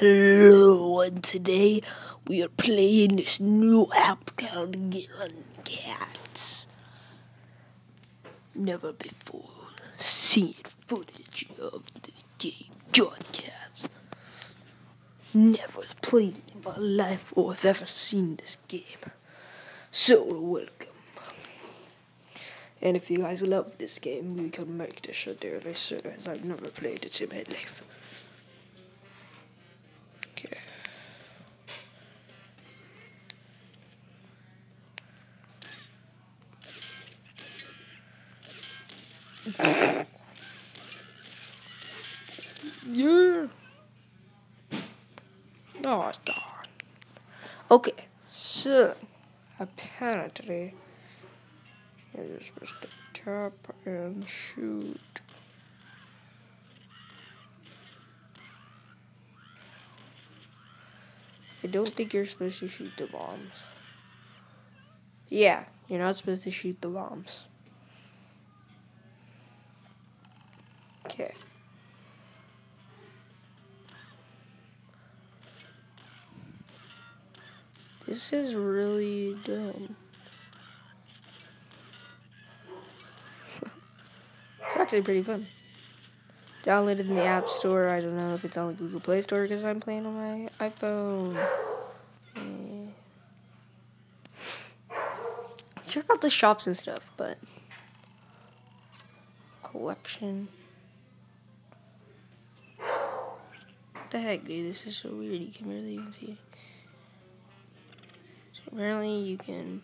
Hello, and today we are playing this new app called Gun Cats. Never before seen footage of the game Gun Cats. Never played it in my life or have ever seen this game. So, welcome. And if you guys love this game, we can make this a daily as I've never played it in my life. Yeah. Oh, darn. Okay, so apparently you're supposed to tap and shoot. I don't think you're supposed to shoot the bombs. Yeah, you're not supposed to shoot the bombs. Okay. This is really dumb. it's actually pretty fun. Downloaded in the App Store. I don't know if it's on the Google Play Store because I'm playing on my iPhone. Check out the shops and stuff, but collection. What the heck, dude? This is so weird. You can barely even see it. So apparently, you can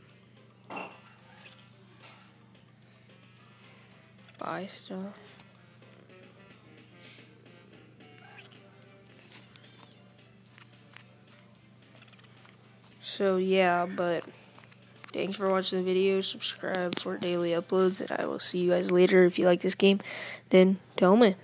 buy stuff. So yeah, but thanks for watching the video. Subscribe for daily uploads, and I will see you guys later. If you like this game, then tell me.